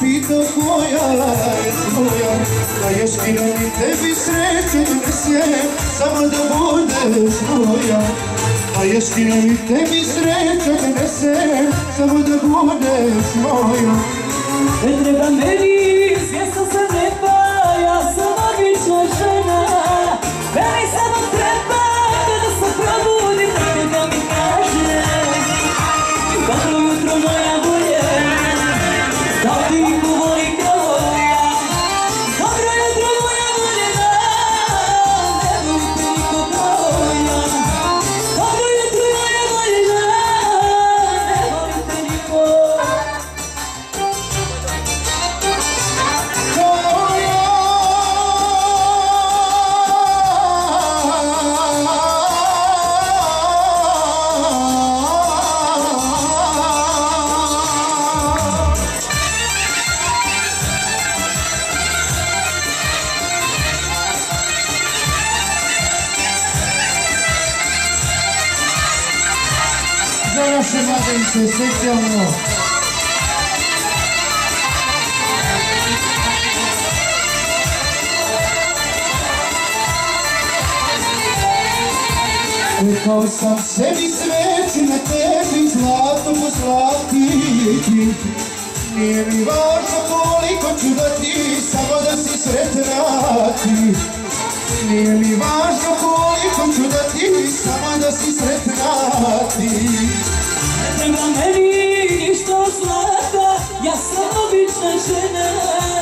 pitao koja je tvoja. A još kino mi tebi sreću donese Samo da budeš moja. A još kino mi tebi sreću donese Samo da budeš moja. Ne treba meni, naše mladenice, specijalno. Rekao sam sebi sveći na tebi zlato pozlatiti Nije mi važno koliko ću dati, samo da si sretna ti Nije mi važno koliko ću dati, samo da si sretna ti ja sam obična žena